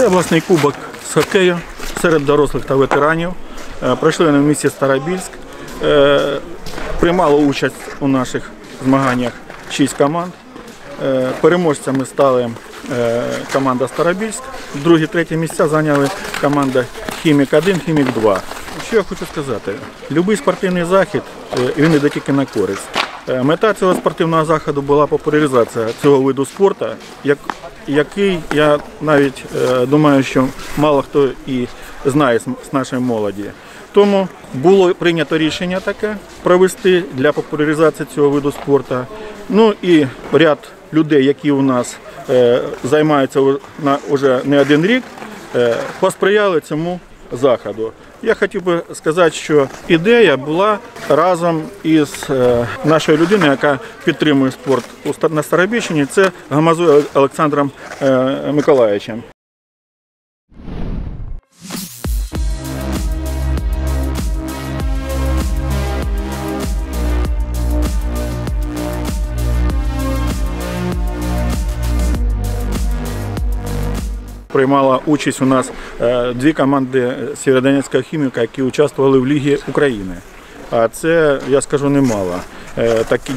Це обласний кубок з хокею серед дорослих та ветеранів. Е, Пройшли вони в місті Старобільськ. Е, Приймало участь у наших змаганнях 6 команд. Е, Переможцями стали команда Старобільськ. Другі, треті місця зайняли команда Хімік 1, Хімік 2. Що я хочу сказати? Любий спортивний захід він іде тільки на користь. Е, Мета цього спортивного заходу була популяризація цього виду спорту, як, який я навіть е, думаю, що мало хто і знає з нашої молоді. Тому було прийнято рішення таке провести для популяризації цього виду спорту. Ну і ряд людей, які у нас е, займаються вже не один рік, посприяли цьому заходу. Я хотів би сказати, що ідея була разом із е, нашою людиною, яка підтримує спорт на Старобіщині, це Гамазою Олександром е, Миколаївичем. Приймала участь у нас е, дві команди Сєвєродонецького хіміка, які участвували в Лігі України. А це, я скажу, немало. Е, Такі,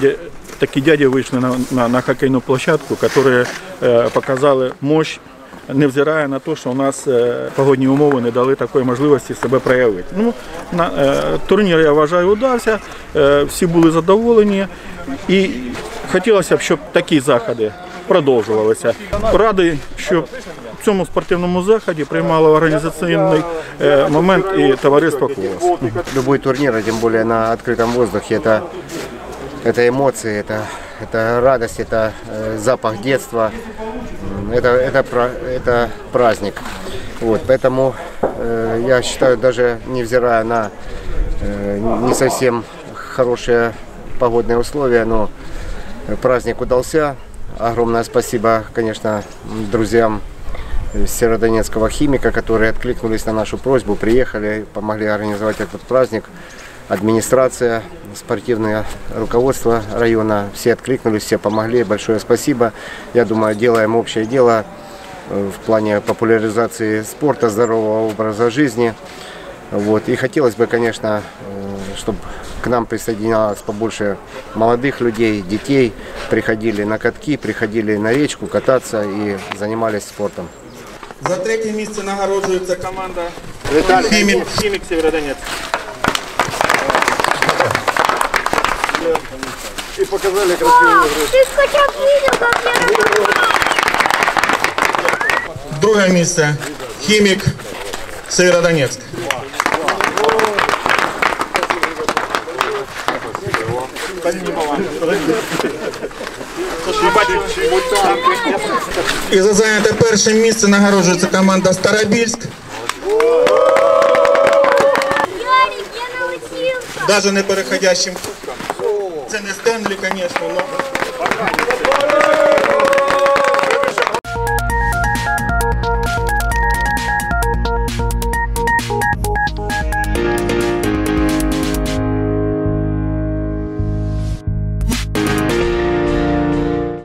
такі дяді вийшли на, на, на хокейну площадку, які е, показали мощь, невзирає на те, що у нас погодні умови не дали такої можливості себе проявити. Ну, на, турнір, я вважаю, удався, всі були задоволені. І хотілося б, щоб такі заходи продовжувалися. Радий, що в цьому спортивному заході приймало організаційний е, момент і товариство «Колос». Любой турнир, а тем более на открытом воздухе, это, это эмоции, это, это радость, это э, запах детства, М, это, это, пра- это праздник. Вот, поэтому э, я считаю, даже невзирая на э, не совсем хорошие погодные условия, но праздник удался. Огромное спасибо, конечно, друзьям Северодонецкого химика, которые откликнулись на нашу просьбу, приехали, помогли организовать этот праздник. Администрация, спортивное руководство района, все откликнулись, все помогли. Большое спасибо. Я думаю, делаем общее дело э, в плане популяризации спорта, здорового образа жизни. Вот. И хотелось бы, конечно, чтобы к нам присоединялось побольше молодых людей, детей, приходили на катки, приходили на речку кататься и занимались спортом. За третє місце нагороджується команда Віталій. Хімік, Хімік Сєвєродонецьк. И показали красивую игру. Ты ж хотя бы видел, как я работаю? Друге місце Хімік Сєвєродонецьк. І за зайняте перше місце нагороджується команда Старобільськ. Даже не переходящим кубком. Це не Стенлі, звісно, але